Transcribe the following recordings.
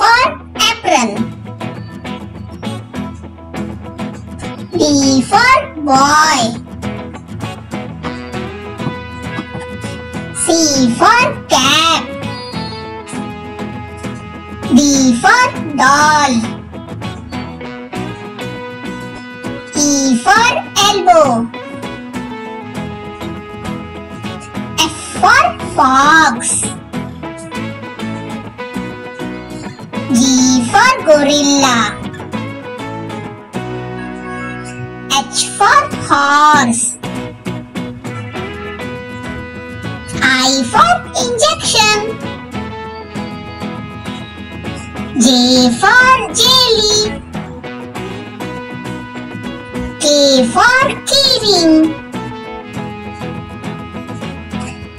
or apron. B for boy. C for cap. D for doll. E for elbow. F for fox. G for gorilla. H for horse. I for injection. J for jelly. K for keyring.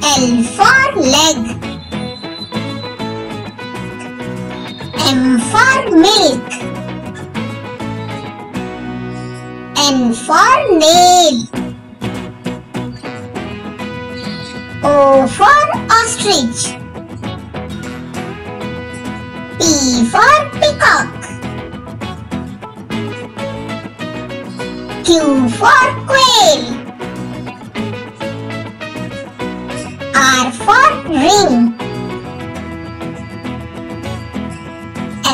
L for leg. M for milk. N for nail. O for ostrich. P for peacock. Q for quail. R for ring.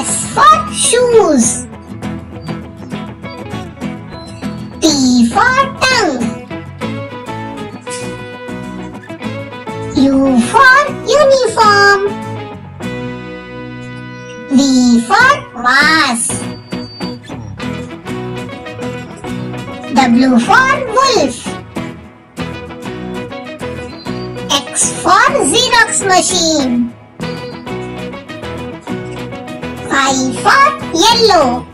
S for shoes. T for tongue. U for uniform. V for vase. W for wolf. X for Xerox machine. Y for yellow.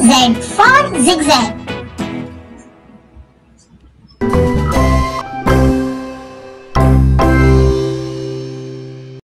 Z for zigzag.